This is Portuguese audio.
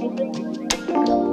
Música